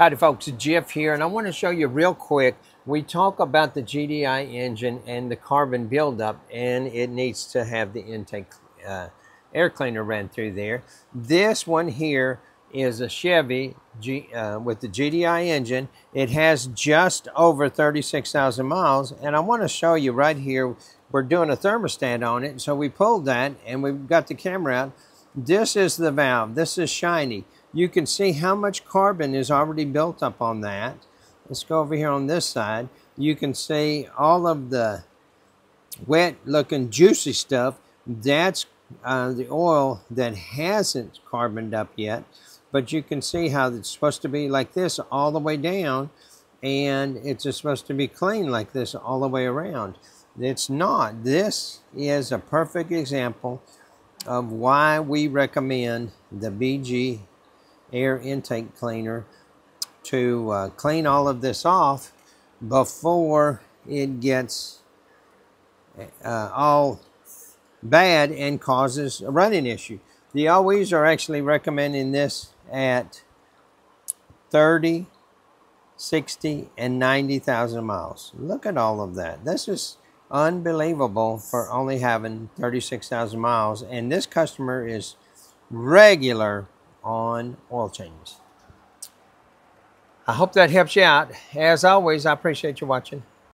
Howdy folks, Jeff here, and I want to show you real quick. We talk about the GDI engine and the carbon buildup, and it needs to have the intake uh, air cleaner ran through there. This one here is a Chevy G, uh, with the GDI engine. It has just over 36,000 miles, and I want to show you right here. We're doing a thermostat on it, so we pulled that, and we've got the camera out. This is the valve. This is shiny you can see how much carbon is already built up on that. Let's go over here on this side. You can see all of the wet looking juicy stuff. That's uh, the oil that hasn't carboned up yet. But you can see how it's supposed to be like this all the way down. And it's supposed to be clean like this all the way around. It's not. This is a perfect example of why we recommend the BG air intake cleaner to uh, clean all of this off before it gets uh, all bad and causes a running issue. The OEs are actually recommending this at 30, 60, and 90,000 miles. Look at all of that. This is unbelievable for only having 36,000 miles. And this customer is regular on oil changes. I hope that helps you out. As always, I appreciate you watching.